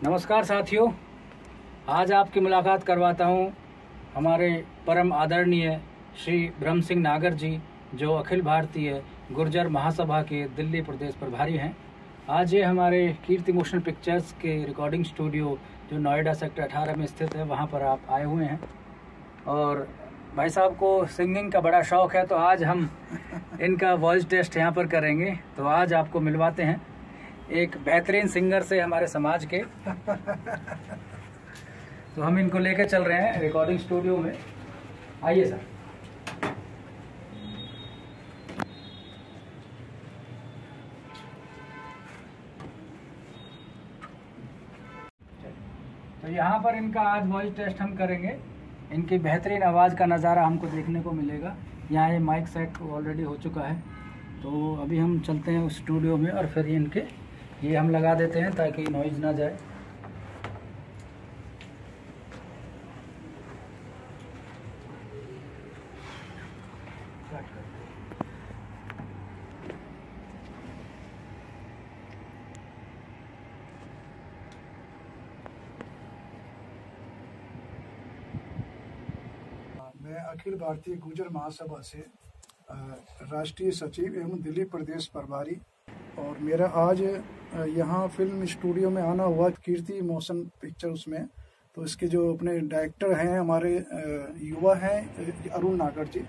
नमस्कार साथियों, आज आपकी मुलाकात करवाता हूँ हमारे परम आदरणीय श्री ब्रह्म सिंह नागर जी, जो अखिल भारतीय गुर्जर महासभा के दिल्ली प्रदेश प्रभारी हैं। आज ये हमारे कीर्ति मोशन पिक्चर्स के रिकॉर्डिंग स्टूडियो जो नोएडा सेक्टर 18 में स्थित है, वहाँ पर आप आए हुए हैं। और भाई साहब को सिंगिंग का बड़ा शौक है तो आज हम इनका वॉइस टेस्ट यहाँ पर करेंगे। तो आज आपको मिलवाते हैं। एक बेहतरीन सिंगर से हमारे समाज के। तो हम इनको लेकर चल रहे हैं रिकॉर्डिंग स्टूडियो में। आइए सर। तो यहाँ पर इनका आज वॉइस टेस्ट हम करेंगे। इनकी बेहतरीन आवाज़ का नज़ारा हमको देखने को मिलेगा। यहाँ ये माइक सेट ऑलरेडी हो चुका है। तो अभी हम चलते हैं उस स्टूडियो में और फिर इनके ये हम लगा देते हैं ताकि नॉइज़ ना जाए। मैं अखिल भारतीय गुजर महासभा से राष्ट्रीय सचिव एवं दिल्ली प्रदेश प्रभारी और मेरा आज यहाँ फ़िल्म स्टूडियो में आना हुआ कीर्ति मोशन पिक्चर्स में। तो इसके जो अपने डायरेक्टर हैं, हमारे युवा हैं अरुण नागर जी।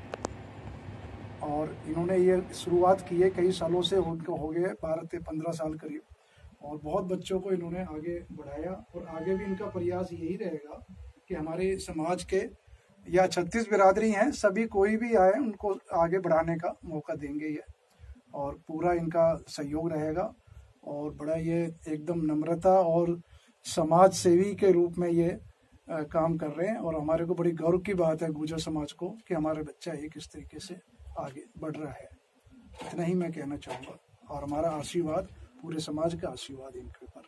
और इन्होंने ये शुरुआत की है कई सालों से, उनको हो गए बारह से पंद्रह साल करीब। और बहुत बच्चों को इन्होंने आगे बढ़ाया और आगे भी इनका प्रयास यही रहेगा कि हमारे समाज के, या छत्तीस बिरादरी हैं, सभी कोई भी आए, उनको आगे बढ़ाने का मौका देंगे ये। और पूरा इनका सहयोग रहेगा और बड़ा ये एकदम नम्रता और समाज सेवी के रूप में ये काम कर रहे हैं और हमारे को बड़ी गौरव की बात है गुजर समाज को कि हमारा बच्चा एक इस तरीके से आगे बढ़ रहा है। इतना ही मैं कहना चाहूँगा और हमारा आशीर्वाद, पूरे समाज का आशीर्वाद इनके ऊपर